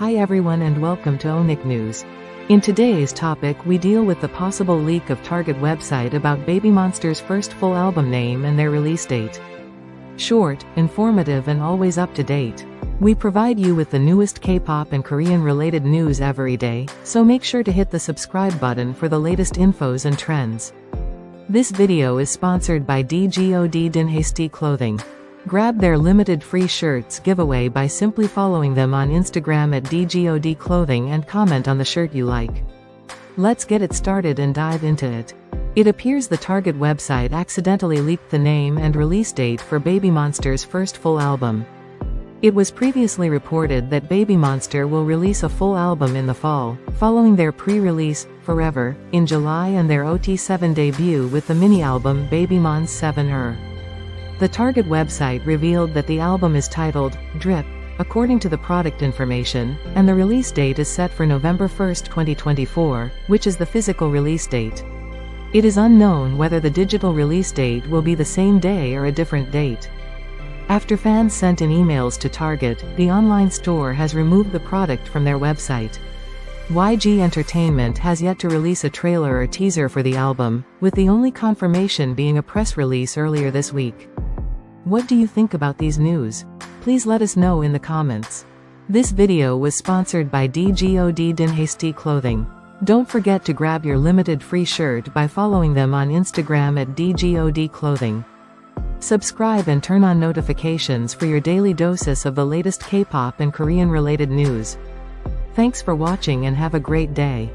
Hi everyone and welcome to OHNICKNEWS. In today's topic we deal with the possible leak of Target website about Babymonster's first full album name and their release date. Short, informative and always up to date. We provide you with the newest K-pop and Korean related news every day, so make sure to hit the subscribe button for the latest infos and trends. This video is sponsored by DGOD Dinhasty Clothing. Grab their limited free shirts giveaway by simply following them on Instagram at DGOD Clothing and comment on the shirt you like. Let's get it started and dive into it. It appears the Target website accidentally leaked the name and release date for Babymonster's first full album. It was previously reported that Babymonster will release a full album in the fall, following their pre-release, Forever, in July and their OT7 debut with the mini-album BABYMONS7ER. The Target website revealed that the album is titled, Drip, according to the product information, and the release date is set for November 1, 2024, which is the physical release date. It is unknown whether the digital release date will be the same day or a different date. After fans sent in emails to Target, the online store has removed the product from their website. YG Entertainment has yet to release a trailer or teaser for the album, with the only confirmation being a press release earlier this week. What do you think about these news? Please let us know in the comments. This video was sponsored by DGOD Dinhasty Clothing. Don't forget to grab your limited free shirt by following them on Instagram at DGOD Clothing. Subscribe and turn on notifications for your daily doses of the latest K-pop and Korean related news. Thanks for watching and have a great day.